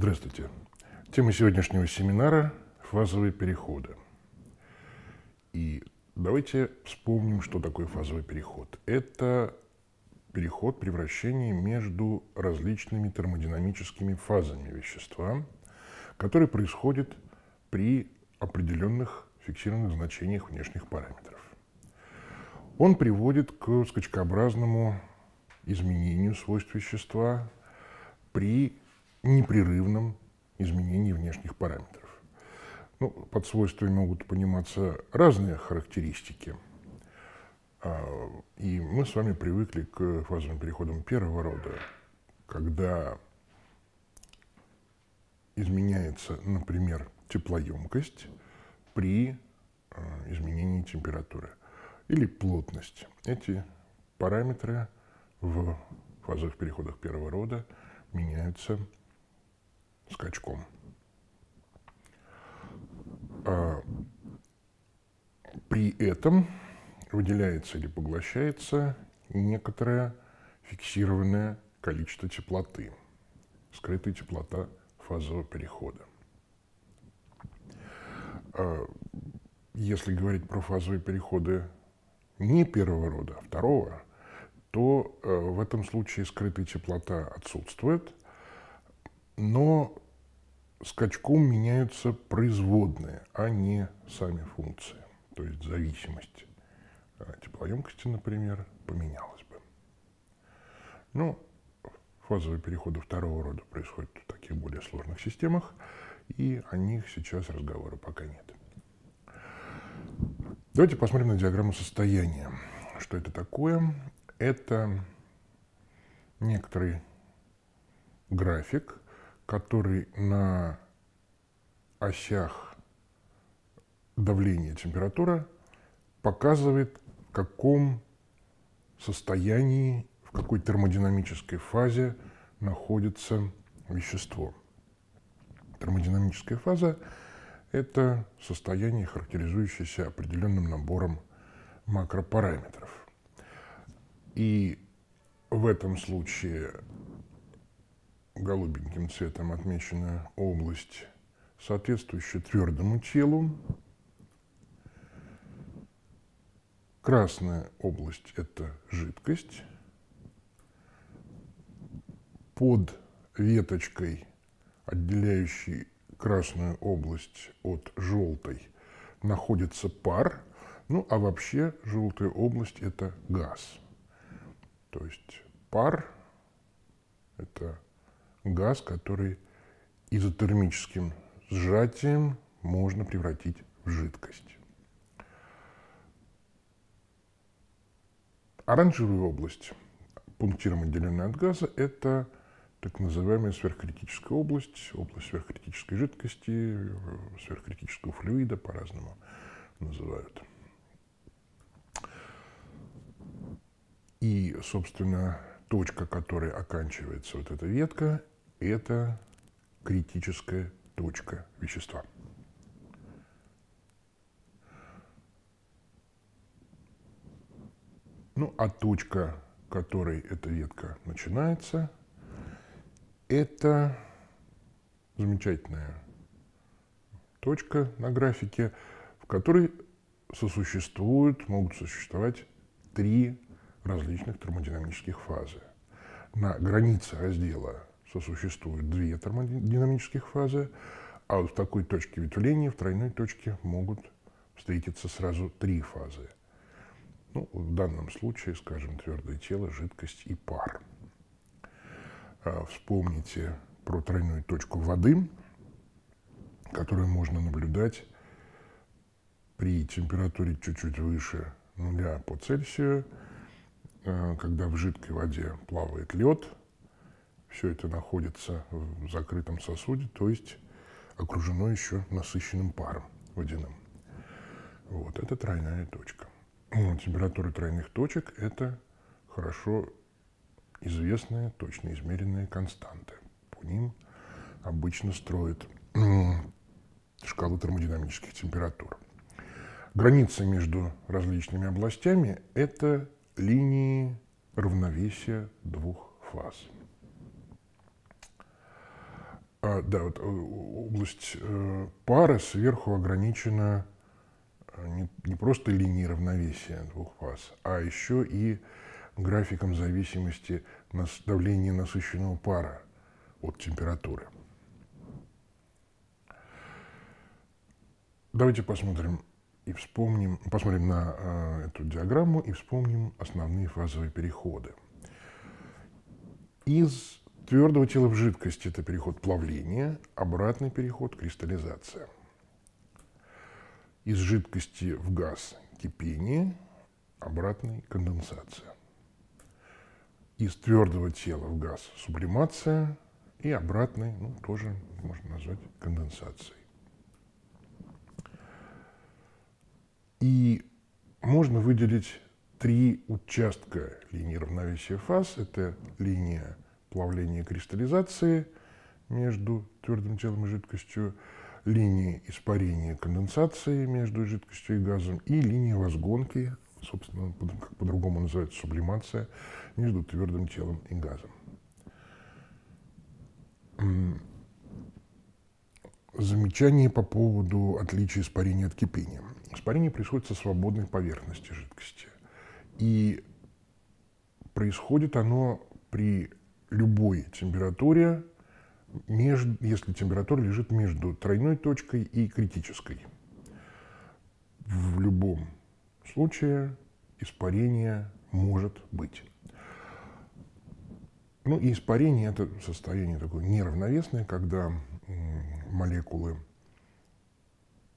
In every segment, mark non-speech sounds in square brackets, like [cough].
Здравствуйте. Тема сегодняшнего семинара – фазовые переходы. И давайте вспомним, что такое фазовый переход. Это переход превращения между различными термодинамическими фазами вещества, который происходит при определенных фиксированных значениях внешних параметров. Он приводит к скачкообразному изменению свойств вещества при непрерывном изменении внешних параметров. Ну, под свойствами могут пониматься разные характеристики. А, и мы с вами привыкли к фазовым переходам первого рода, когда изменяется, например, теплоемкость при а, изменении температуры или плотность. Эти параметры в фазовых переходах первого рода меняются скачком. А при этом выделяется или поглощается некоторое фиксированное количество теплоты, скрытая теплота фазового перехода. А если говорить про фазовые переходы не первого рода, а второго, то э, в этом случае скрытая теплота отсутствует, но скачком меняются производные, а не сами функции. То есть зависимость теплоемкости, например, поменялась бы. Ну, фазовые переходы второго рода происходят в таких более сложных системах, и о них сейчас разговора пока нет. Давайте посмотрим на диаграмму состояния. Что это такое? Это некоторый график, который на осях давления и температура показывает, в каком состоянии, в какой термодинамической фазе находится вещество. Термодинамическая фаза – это состояние, характеризующееся определенным набором макропараметров. И в этом случае голубеньким цветом отмечена область, соответствующая твердому телу. Красная область – это жидкость. Под веточкой, отделяющей красную область от желтой, находится пар. Ну, а вообще желтая область – это газ. То есть пар – это газ, который изотермическим сжатием можно превратить в жидкость. Оранжевая область, пунктиром отделенная от газа, это так называемая сверхкритическая область, область сверхкритической жидкости, сверхкритического флюида по-разному называют. И, собственно, точка, которой оканчивается вот эта ветка, это критическая точка вещества. Ну, а точка, которой эта ветка начинается, это замечательная точка на графике, в которой сосуществуют, могут существовать три различных термодинамических фазы. На границе раздела сосуществуют две термодинамических фазы, а вот в такой точке ветвления, в тройной точке, могут встретиться сразу три фазы. Ну, в данном случае, скажем, твердое тело, жидкость и пар. А вспомните про тройную точку воды, которую можно наблюдать при температуре чуть-чуть выше нуля по Цельсию, а, когда в жидкой воде плавает лед, все это находится в закрытом сосуде, то есть окружено еще насыщенным паром водяным. Вот, это тройная точка. Температура тройных точек – это хорошо известные, точно измеренные константы. По ним обычно строят шкалу термодинамических температур. Граница между различными областями – это линии равновесия двух фаз – А, да, вот э, область э, пара сверху ограничена э, не, не просто линией равновесия двух фаз, а еще и графиком зависимости нас, давления насыщенного пара от температуры. Давайте посмотрим и вспомним, посмотрим на э, эту диаграмму и вспомним основные фазовые переходы. Из твердого тела в жидкость это переход плавления, обратный переход кристаллизация. Из жидкости в газ кипение, обратный конденсация. Из твердого тела в газ сублимация и обратный, ну, тоже можно назвать конденсацией. И можно выделить три участка линии равновесия фаз. Это линия плавления и кристаллизации между твердым телом и жидкостью, линия испарения и конденсации между жидкостью и газом и линия возгонки, собственно, как по-другому называется сублимация, между твердым телом и газом. Замечание по поводу отличия испарения от кипения. Испарение происходит со свободной поверхности жидкости. И происходит оно при любой температуре, между, если температура лежит между тройной точкой и критической. В любом случае испарение может быть. Ну и испарение – это состояние такое неравновесное, когда молекулы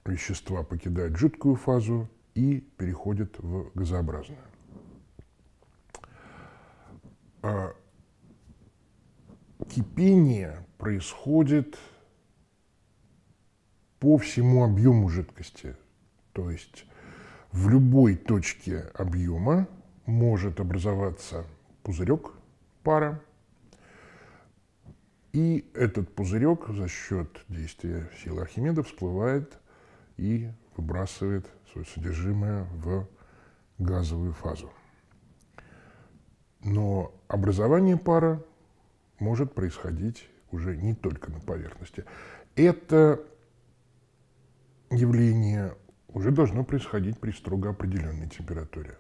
вещества покидают жидкую фазу и переходят в газообразную. Кипение происходит по всему объему жидкости. То есть в любой точке объема может образоваться пузырек пара, и этот пузырек за счет действия силы Архимеда всплывает и выбрасывает свое содержимое в газовую фазу. Но образование пара может происходить уже не только на поверхности. Это явление уже должно происходить при строго определенной температуре.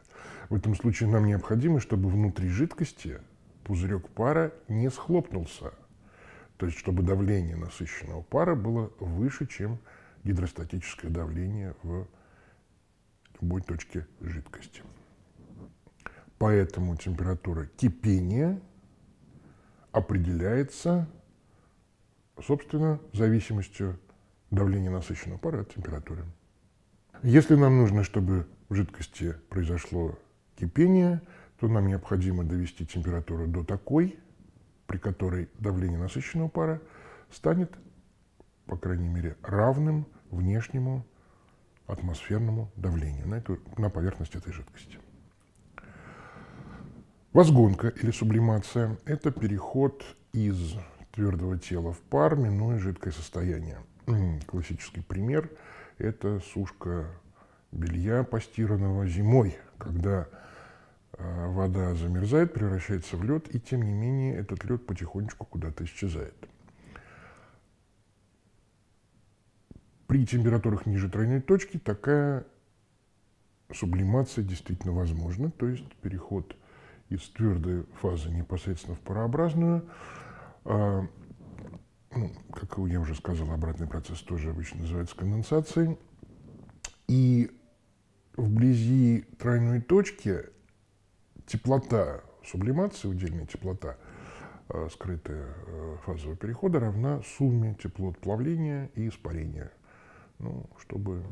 В этом случае нам необходимо, чтобы внутри жидкости пузырек пара не схлопнулся. То есть, чтобы давление насыщенного пара было выше, чем гидростатическое давление в любой точке жидкости. Поэтому температура кипения определяется, собственно, зависимостью давления насыщенного пара от температуры. Если нам нужно, чтобы в жидкости произошло кипение, то нам необходимо довести температуру до такой, при которой давление насыщенного пара станет по крайней мере, равным внешнему атмосферному давлению на, эту, на поверхность этой жидкости. Возгонка или сублимация – это переход из твердого тела в пар, минуя жидкое состояние. Классический пример – это сушка белья постиранного зимой, когда а, вода замерзает, превращается в лед, и тем не менее этот лед потихонечку куда-то исчезает. При температурах ниже тройной точки такая сублимация действительно возможна, то есть переход из твердой фазы непосредственно в парообразную. А, ну, как я уже сказал, обратный процесс тоже обычно называется конденсацией. И вблизи тройной точки теплота сублимации, удельная теплота, а, скрытая а, фазового перехода, равна сумме теплот плавления и испарения ну, чтобы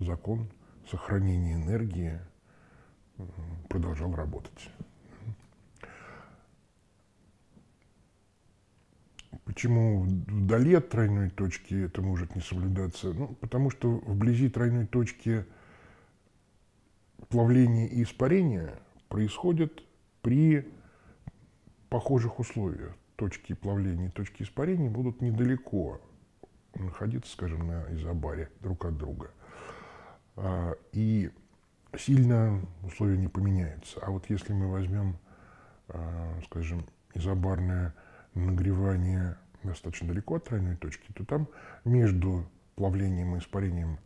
закон сохранения энергии продолжал работать. Почему вдали от тройной точки это может не соблюдаться? Ну, потому что вблизи тройной точки плавление и испарение происходят при похожих условиях. Точки плавления и точки испарения будут недалеко находиться, скажем, на изобаре друг от друга. А, и сильно условия не поменяются. А вот если мы возьмем, а, скажем, изобарное нагревание достаточно далеко от тройной точки, то там между плавлением и испарением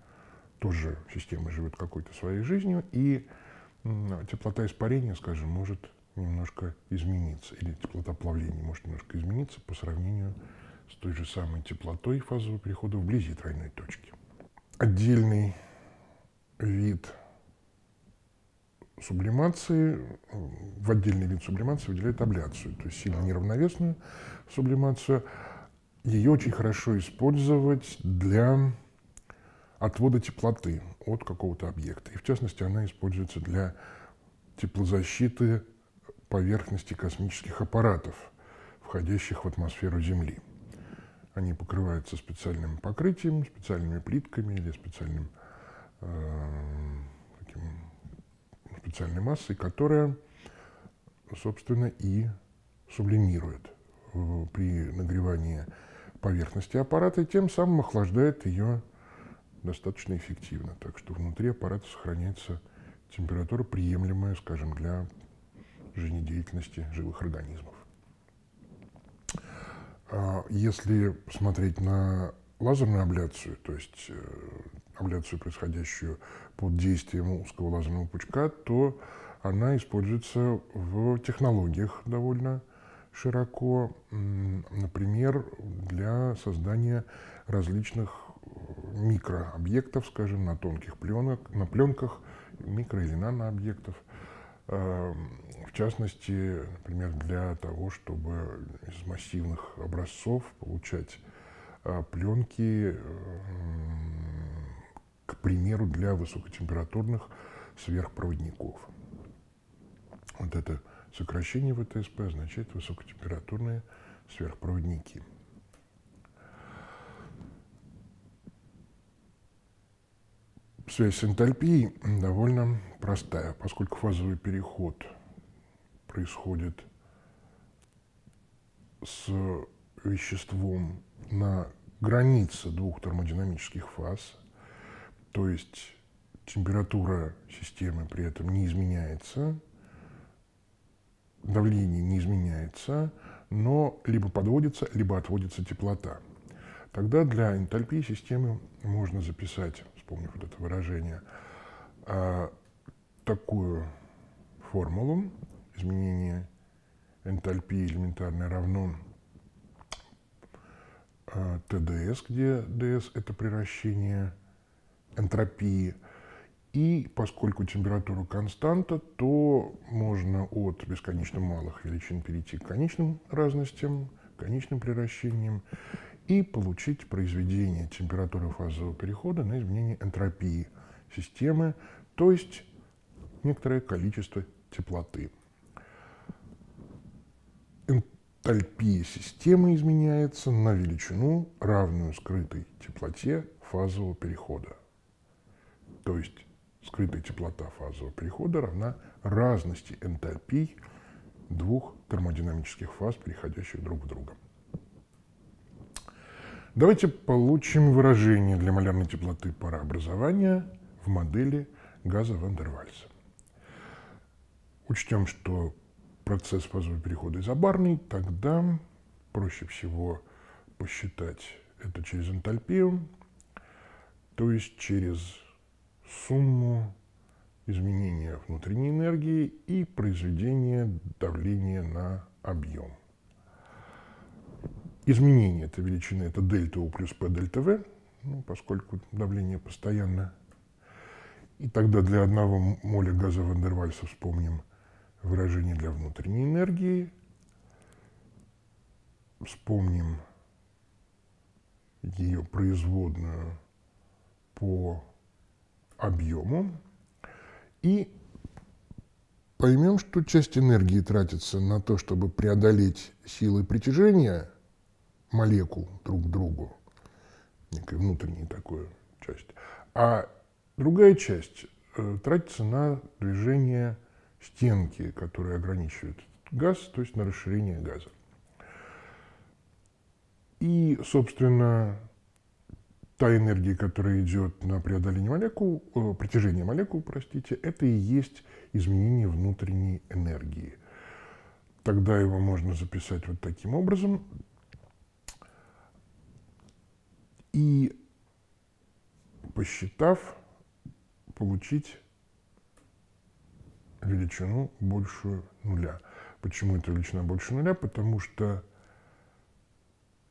тоже система живет какой-то своей жизнью, и теплота испарения, скажем, может немножко измениться, или теплота плавления может немножко измениться по сравнению с той же самой теплотой фазового перехода вблизи тройной точки. Отдельный вид сублимации, в отдельный вид сублимации выделяют абляцию, то есть сильно неравновесную сублимацию. Ее очень хорошо использовать для отвода теплоты от какого-то объекта. И в частности, она используется для теплозащиты поверхности космических аппаратов, входящих в атмосферу Земли. Они покрываются специальным покрытием, специальными плитками или специальным, э, таким, специальной массой, которая, собственно, и сублимирует при нагревании поверхности аппарата и тем самым охлаждает ее достаточно эффективно. Так что внутри аппарата сохраняется температура, приемлемая, скажем, для жизнедеятельности живых организмов. А если смотреть на лазерную абляцию, то есть э, абляцию, происходящую под действием узкого лазерного пучка, то она используется в технологиях довольно широко, например, для создания различных э, микрообъектов, скажем, на тонких пленок, на пленках, микро- или нанообъектов. Эм, в частности, например, для того, чтобы из массивных образцов получать э, пленки, к примеру, для высокотемпературных сверхпроводников. Вот это сокращение ВТСП означает высокотемпературные сверхпроводники – Связь с энтальпией довольно простая, поскольку фазовый переход происходит с веществом на границе двух термодинамических фаз, то есть температура системы при этом не изменяется, давление не изменяется, но либо подводится, либо отводится теплота. Тогда для энтальпии системы можно записать вспомнив вот это выражение, а, такую формулу изменения энтальпии элементарно равно а, ТДС, где ДС – это превращение энтропии. И поскольку температура константа, то можно от бесконечно малых величин перейти к конечным разностям, конечным превращениям и получить произведение температуры фазового перехода на изменение энтропии системы, то есть некоторое количество теплоты. Энтальпия системы изменяется на величину, равную скрытой теплоте фазового перехода. То есть скрытая теплота фазового перехода равна разности энтальпий двух термодинамических фаз, переходящих друг в друга. Давайте получим выражение для малярной теплоты парообразования в модели газа Вандервальса. Учтем, что процесс фазового перехода изобарный, тогда проще всего посчитать это через энтальпию, то есть через сумму изменения внутренней энергии и произведения давления на объем. Изменение этой величины – это дельта У плюс P дельта В, ну, поскольку давление постоянно. И тогда для одного моля газа Вандервальса вспомним выражение для внутренней энергии. Вспомним ее производную по объему. И поймем, что часть энергии тратится на то, чтобы преодолеть силы притяжения – молекул друг к другу, некая внутренняя такая часть. А другая часть э, тратится на движение стенки, которая ограничивает газ, то есть на расширение газа. И, собственно, та энергия, которая идет на преодоление молекул, э, притяжение молекул, простите, это и есть изменение внутренней энергии. Тогда его можно записать вот таким образом. и, посчитав, получить величину большую нуля. Почему эта величина больше нуля? Потому что,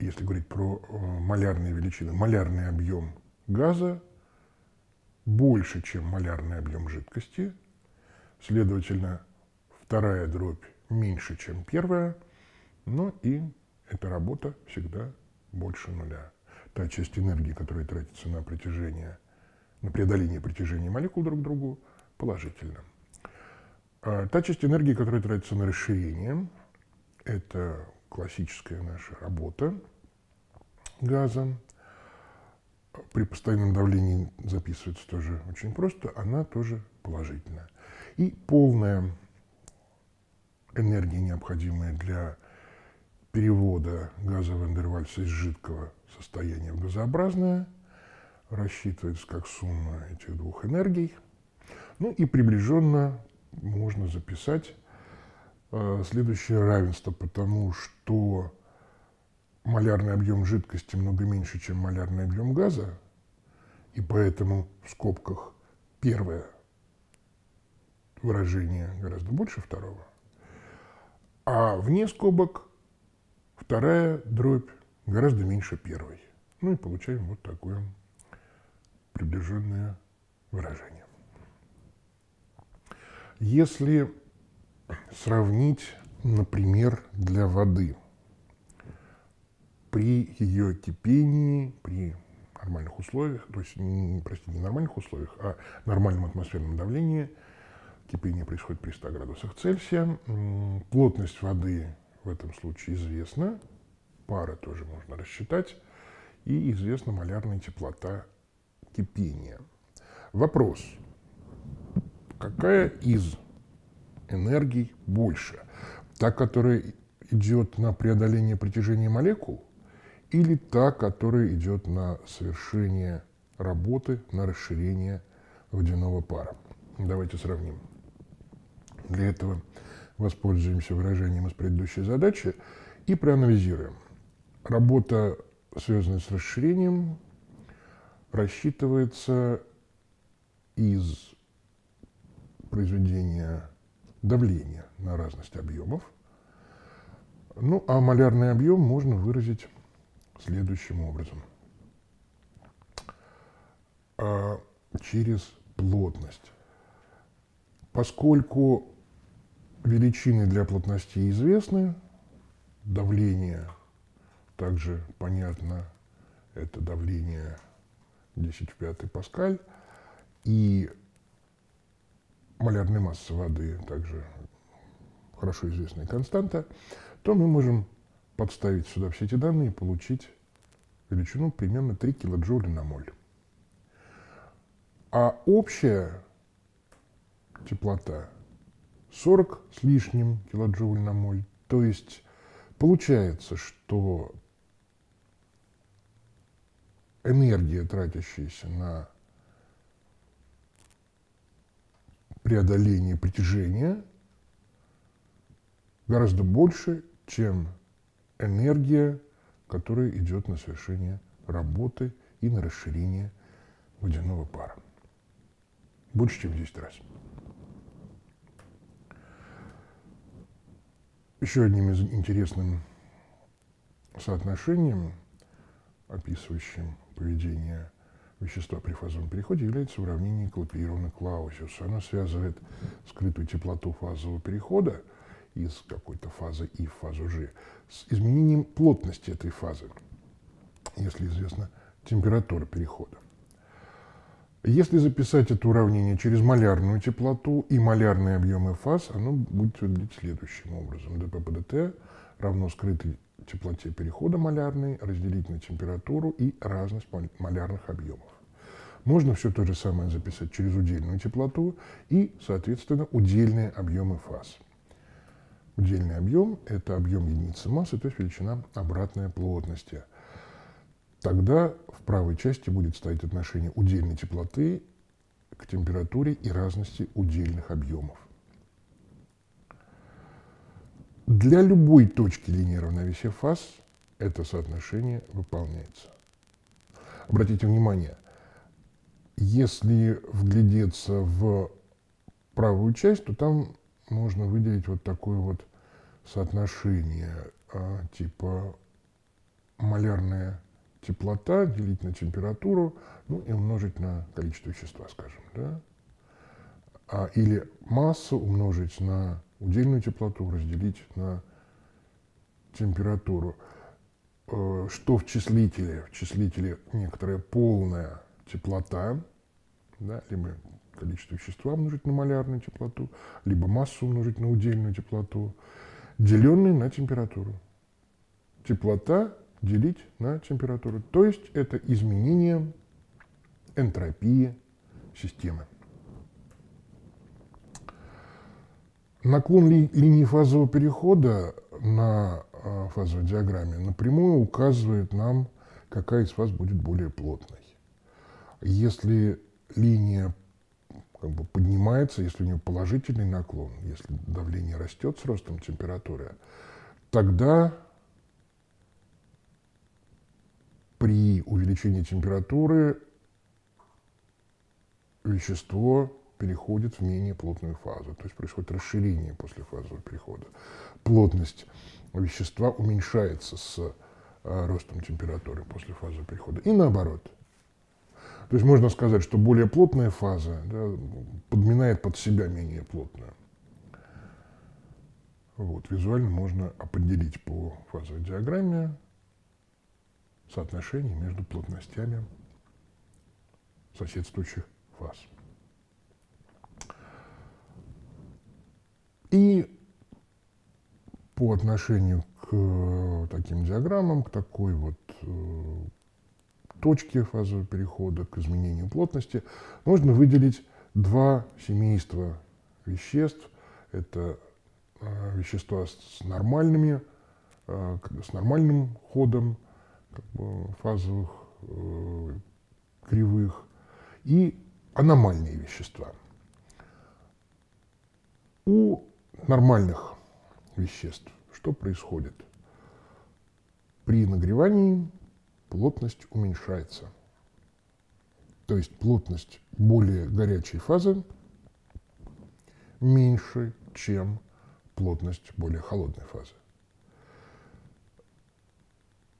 если говорить про э, малярные величины, малярный объем газа больше, чем малярный объем жидкости. Следовательно, вторая дробь меньше, чем первая, но и эта работа всегда больше нуля. Та часть энергии, которая тратится на притяжение, на преодоление притяжения молекул друг к другу, положительна. Та часть энергии, которая тратится на расширение, это классическая наша работа газа. При постоянном давлении записывается тоже очень просто, она тоже положительная. И полная энергия, необходимая для перевода газа Вандервальса из жидкого состояния в газообразное, рассчитывается как сумма этих двух энергий. Ну и приближенно можно записать э, следующее равенство, потому что малярный объем жидкости много меньше, чем малярный объем газа, и поэтому в скобках первое выражение гораздо больше второго, а вне скобок вторая дробь гораздо меньше первой. Ну и получаем вот такое приближенное выражение. Если сравнить, например, для воды, при ее кипении, при нормальных условиях, то есть, простите, не нормальных условиях, а нормальном атмосферном давлении, кипение происходит при 100 градусах Цельсия, плотность воды в этом случае известна, пара тоже можно рассчитать, и известна малярная теплота кипения. Вопрос – какая из энергий больше? Та, которая идет на преодоление притяжения молекул, или та, которая идет на совершение работы, на расширение водяного пара? Давайте сравним. Для этого воспользуемся выражением из предыдущей задачи и проанализируем. Работа, связанная с расширением, рассчитывается из произведения давления на разность объемов. Ну, а малярный объем можно выразить следующим образом. А, через плотность. Поскольку величины для плотности известны, давление также понятно, это давление 10 в 5 паскаль, и малярной массы воды, также хорошо известная константа, то мы можем подставить сюда все эти данные и получить величину примерно 3 килоджоуля на моль. А общая теплота 40 с лишним килоджоуль на моль. То есть получается, что энергия, тратящаяся на преодоление притяжения гораздо больше, чем энергия, которая идет на совершение работы и на расширение водяного пара. Больше, чем в 10 раз. Еще одним из интересным соотношением, описывающим поведение вещества при фазовом переходе является уравнение Клапиерона Клаусиуса. Оно связывает скрытую теплоту фазового перехода из какой-то фазы И в фазу G с изменением плотности этой фазы, если известна температура перехода. Если записать это уравнение через малярную теплоту и малярные объемы фаз, оно будет выглядеть следующим образом. dp по dt равно скрытой теплоте перехода малярной разделить на температуру и разность малярных объемов. Можно все то же самое записать через удельную теплоту и, соответственно, удельные объемы фаз. Удельный объем – это объем единицы массы, то есть величина обратной плотности. Тогда в правой части будет стоять отношение удельной теплоты к температуре и разности удельных объемов. Для любой точки линии равновесия фаз это соотношение выполняется. обратите внимание, если вглядеться в правую часть, то там можно выделить вот такое вот соотношение а, типа малярная теплота делить на температуру, ну и умножить на количество вещества, скажем, да? А, или массу умножить на удельную теплоту, разделить на температуру. Э, что в числителе? В числителе некоторая полная теплота, да, либо количество вещества умножить на малярную теплоту, либо массу умножить на удельную теплоту, деленный на температуру. Теплота делить на температуру. То есть это изменение энтропии системы. Наклон ли, линии фазового перехода на э, фазовой диаграмме напрямую указывает нам, какая из фаз будет более плотной. Если линия как бы поднимается, если у нее положительный наклон, если давление растет с ростом температуры, тогда при увеличении температуры вещество переходит в менее плотную фазу, то есть происходит расширение после фазового перехода. Плотность вещества уменьшается с э, ростом температуры после фазового перехода. И наоборот. То есть можно сказать, что более плотная фаза да, подминает под себя менее плотную. Вот, визуально можно определить по фазовой диаграмме соотношение между плотностями соседствующих фаз. И по отношению к э, таким диаграммам, к такой вот э, точке фазового перехода, к изменению плотности, можно выделить два семейства веществ. Это э, вещества с нормальными, с нормальным ходом как бы, фазовых кривых и аномальные вещества. У нормальных веществ что происходит? При нагревании плотность уменьшается. То есть плотность более горячей фазы меньше, чем плотность более холодной фазы.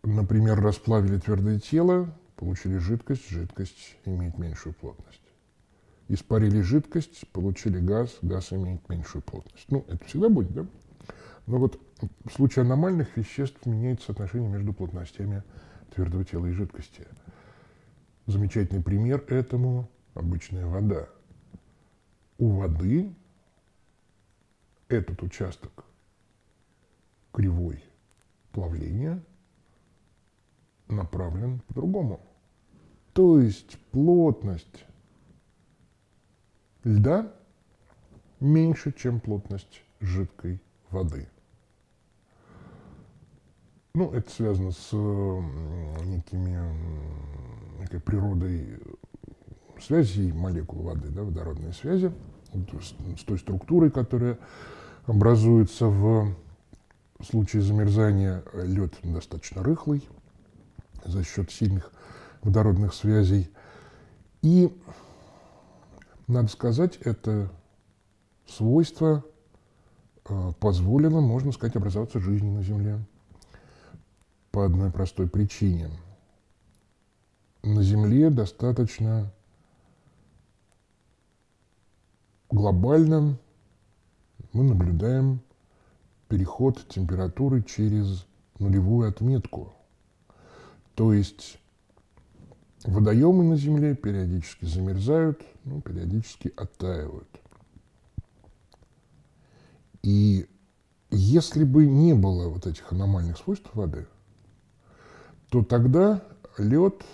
Например, расплавили твердое тело, получили жидкость, жидкость имеет меньшую плотность испарили жидкость, получили газ, газ имеет меньшую плотность. Ну, это всегда будет, да? Но вот в случае аномальных веществ меняется соотношение между плотностями твердого тела и жидкости. Замечательный пример этому – обычная вода. У воды этот участок кривой плавления направлен по-другому. То есть плотность льда меньше, чем плотность жидкой воды. Ну, это связано с некими, некой природой связей молекул воды, да, водородной связи, с той структурой, которая образуется в случае замерзания. Лед достаточно рыхлый за счет сильных водородных связей. И надо сказать, это свойство э, позволило, можно сказать, образоваться жизни на Земле по одной простой причине. На Земле достаточно глобально мы наблюдаем переход температуры через нулевую отметку. То есть Водоемы на Земле периодически замерзают, ну, периодически оттаивают. И если бы не было вот этих аномальных свойств воды, то тогда лед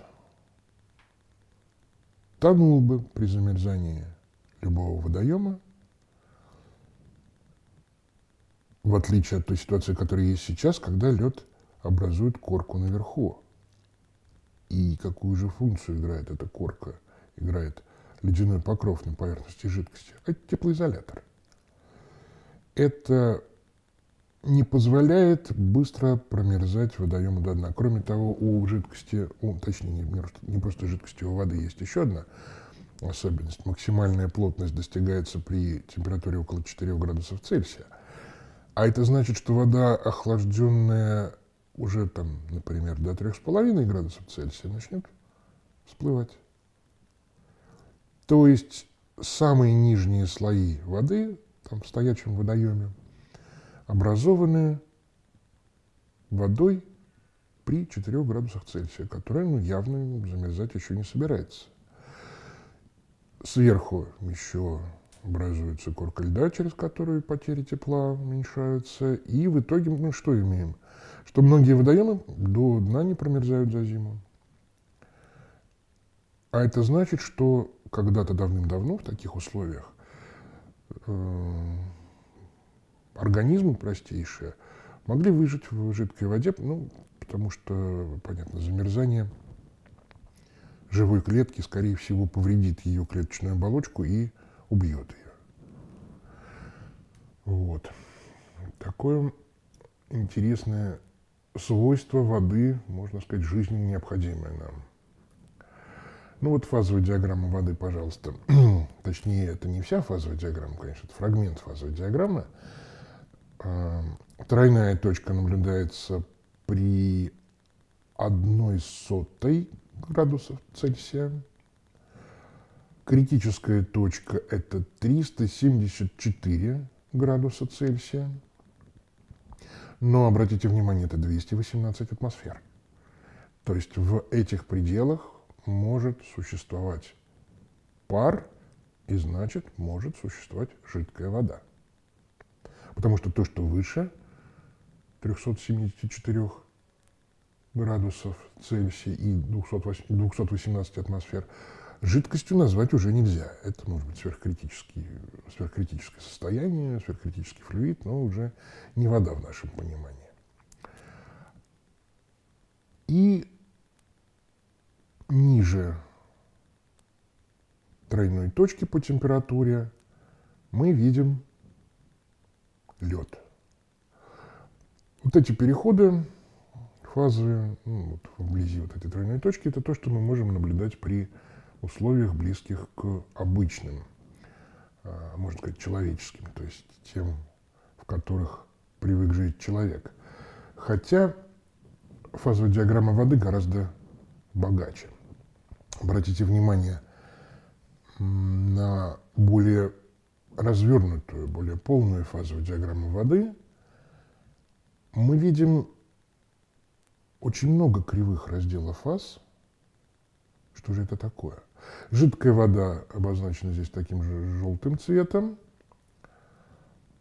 тонул бы при замерзании любого водоема, в отличие от той ситуации, которая есть сейчас, когда лед образует корку наверху. И какую же функцию играет эта корка? Играет ледяной покров на поверхности жидкости. Это теплоизолятор. Это не позволяет быстро промерзать водоему до дна. Кроме того, у жидкости, у, точнее, не, не просто жидкости, у воды есть еще одна особенность. Максимальная плотность достигается при температуре около 4 градусов Цельсия. А это значит, что вода, охлажденная уже там, например, до 3,5 градусов Цельсия, начнет всплывать. То есть самые нижние слои воды там, в стоячем водоеме образованы водой при 4 градусах Цельсия, которая ну, явно замерзать еще не собирается. Сверху еще образуется корка льда, через которую потери тепла уменьшаются. И в итоге мы что имеем? Что многие водоемы до дна не промерзают за зиму. А это значит, что когда-то давным-давно в таких условиях э, организмы простейшие могли выжить в жидкой воде, ну, потому что, понятно, замерзание живой клетки, скорее всего, повредит ее клеточную оболочку и убьет ее. Вот. Такое интересное свойство воды, можно сказать, жизненно необходимое нам. Ну вот фазовая диаграмма воды, пожалуйста. [clears throat] Точнее, это не вся фазовая диаграмма, конечно, это фрагмент фазовой диаграммы. А, тройная точка наблюдается при одной сотой градусов Цельсия. Критическая точка – это 374 градуса Цельсия. Но обратите внимание, это 218 атмосфер. То есть в этих пределах может существовать пар, и значит может существовать жидкая вода. Потому что то, что выше 374 градусов Цельсия и 218 атмосфер, жидкостью назвать уже нельзя. Это может быть сверхкритический, сверхкритическое состояние, сверхкритический флюид, но уже не вода в нашем понимании. И ниже тройной точки по температуре мы видим лед. Вот эти переходы фазы ну, вот вблизи вот этой тройной точки, это то, что мы можем наблюдать при условиях, близких к обычным, а, можно сказать, человеческим, то есть тем, в которых привык жить человек. Хотя фазовая диаграмма воды гораздо богаче. Обратите внимание на более развернутую, более полную фазовую диаграмму воды. Мы видим очень много кривых разделов фаз. Что же это такое? Жидкая вода обозначена здесь таким же желтым цветом.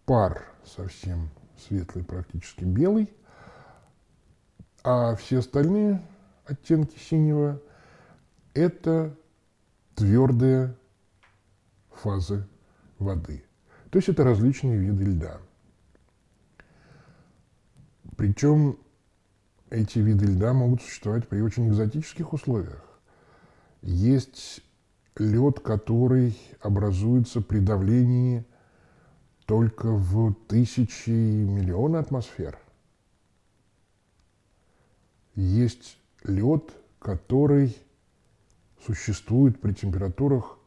Пар совсем светлый, практически белый. А все остальные оттенки синего – это твердые фазы воды. То есть это различные виды льда. Причем эти виды льда могут существовать при очень экзотических условиях. Есть лед, который образуется при давлении только в тысячи миллионы атмосфер. Есть лед, который существует при температурах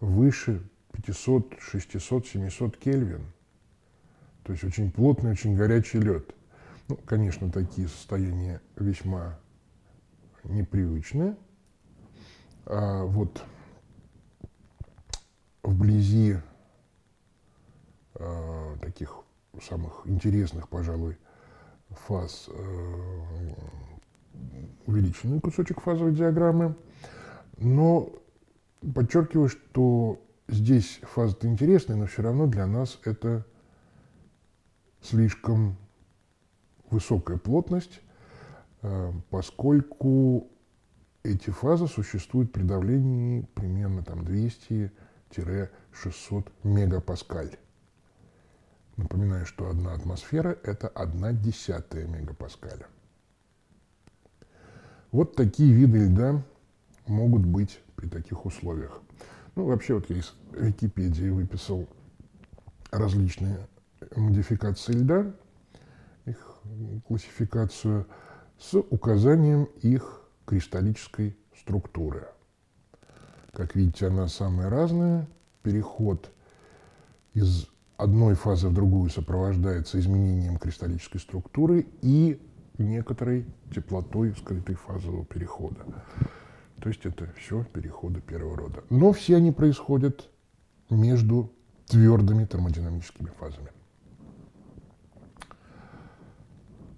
выше 500, 600, 700 Кельвин. То есть очень плотный, очень горячий лед. Ну, конечно, такие состояния весьма непривычны. А вот вблизи э, таких самых интересных, пожалуй, фаз э, увеличенный кусочек фазовой диаграммы. Но подчеркиваю, что здесь фаза-то интересная, но все равно для нас это слишком высокая плотность, э, поскольку эти фазы существуют при давлении примерно там 200-600 мегапаскаль. Напоминаю, что одна атмосфера – это одна десятая мегапаскаля. Вот такие виды льда могут быть при таких условиях. Ну, вообще, вот я из Википедии выписал различные модификации льда, их классификацию, с указанием их кристаллической структуры. Как видите, она самая разная. Переход из одной фазы в другую сопровождается изменением кристаллической структуры и некоторой теплотой скрытой фазового перехода. То есть это все переходы первого рода. Но все они происходят между твердыми термодинамическими фазами.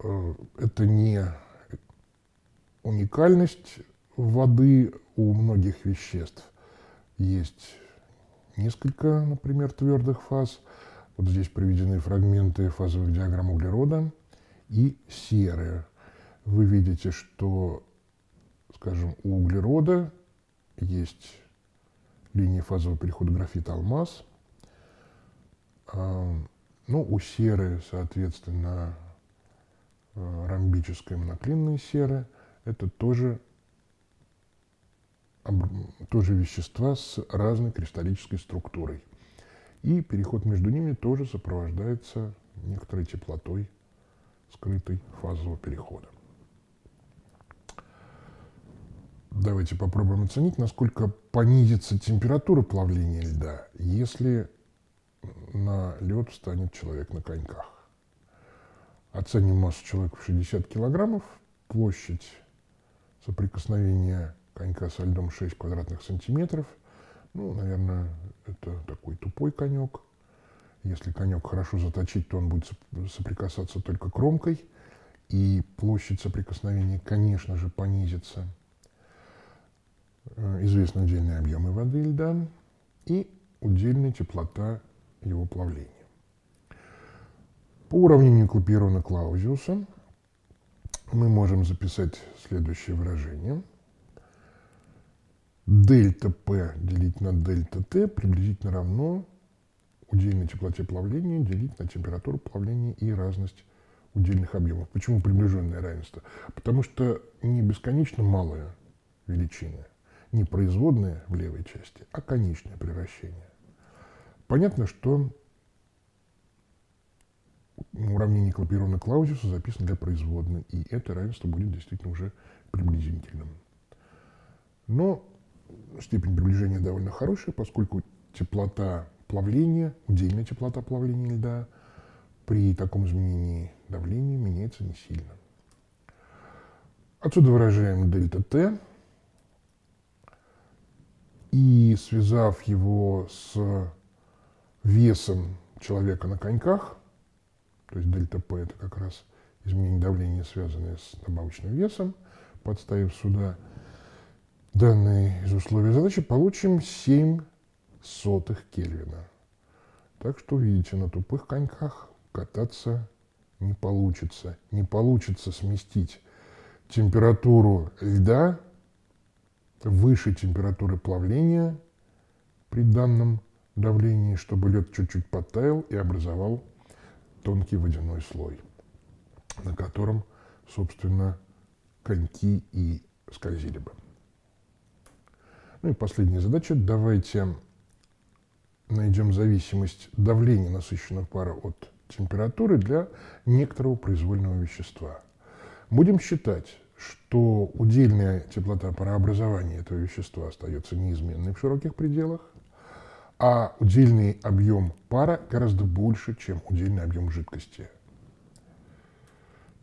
Э, это не уникальность воды у многих веществ. Есть несколько, например, твердых фаз. Вот здесь приведены фрагменты фазовых диаграмм углерода и серы. Вы видите, что, скажем, у углерода есть линия фазового перехода графит-алмаз. А, ну, у серы, соответственно, а, ромбическая моноклинная серы. Это тоже, тоже вещества с разной кристаллической структурой. И переход между ними тоже сопровождается некоторой теплотой скрытой фазового перехода. Давайте попробуем оценить, насколько понизится температура плавления льда, если на лед встанет человек на коньках. Оценим массу человека в 60 килограммов, площадь соприкосновения конька со льдом 6 квадратных сантиметров. Ну, наверное, это такой тупой конек – если конек хорошо заточить, то он будет соприкасаться только кромкой, и площадь соприкосновения, конечно же, понизится. Э, известны удельные объемы воды и льда и удельная теплота его плавления. По уравнению Клапейрона Клаузиуса мы можем записать следующее выражение. Дельта P делить на дельта T приблизительно равно удельной теплоте плавления делить на температуру плавления и разность удельных объемов. Почему приближенное равенство? Потому что не бесконечно малая величина, не производная в левой части, а конечное превращение. Понятно, что уравнение Клапейрона Клаузиуса записано для производной, и это равенство будет действительно уже приблизительным. Но степень приближения довольно хорошая, поскольку теплота плавления, удельная теплота плавления льда при таком изменении давления меняется не сильно. Отсюда выражаем дельта Т. И связав его с весом человека на коньках, то есть дельта П это как раз изменение давления, связанное с добавочным весом, подставив сюда данные из условий задачи, получим 7 сотых Кельвина. Так что, видите, на тупых коньках кататься не получится. Не получится сместить температуру льда выше температуры плавления при данном давлении, чтобы лед чуть-чуть подтаял и образовал тонкий водяной слой, на котором, собственно, коньки и скользили бы. Ну и последняя задача. Давайте найдем зависимость давления насыщенного пара от температуры для некоторого произвольного вещества. Будем считать, что удельная теплота парообразования этого вещества остается неизменной в широких пределах, а удельный объем пара гораздо больше, чем удельный объем жидкости.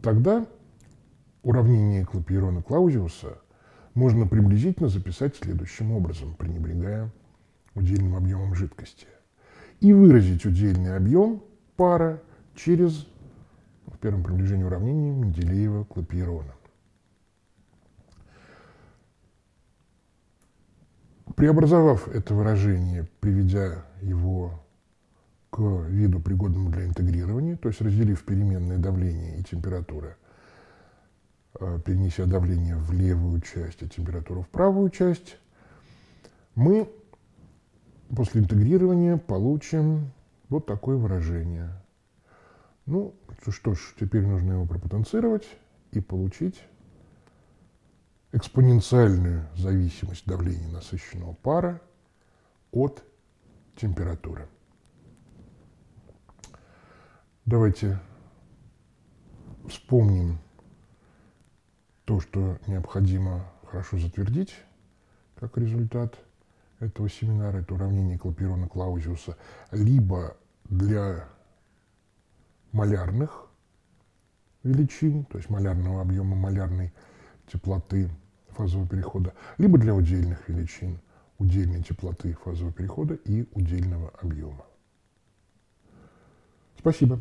Тогда уравнение Клапейрона Клаузиуса можно приблизительно записать следующим образом, пренебрегая удельным объемом жидкости, и выразить удельный объем пара через, в первом приближении уравнения, Менделеева-Клапейрона. Преобразовав это выражение, приведя его к виду, пригодному для интегрирования, то есть разделив переменные давление и температура, э, перенеся давление в левую часть, а температуру в правую часть, мы после интегрирования получим вот такое выражение. Ну, что ж, теперь нужно его пропотенцировать и получить экспоненциальную зависимость давления насыщенного пара от температуры. Давайте вспомним то, что необходимо хорошо затвердить как результат этого семинара, это уравнение Клаперона Клаузиуса, либо для малярных величин, то есть малярного объема, малярной теплоты фазового перехода, либо для удельных величин, удельной теплоты фазового перехода и удельного объема. Спасибо.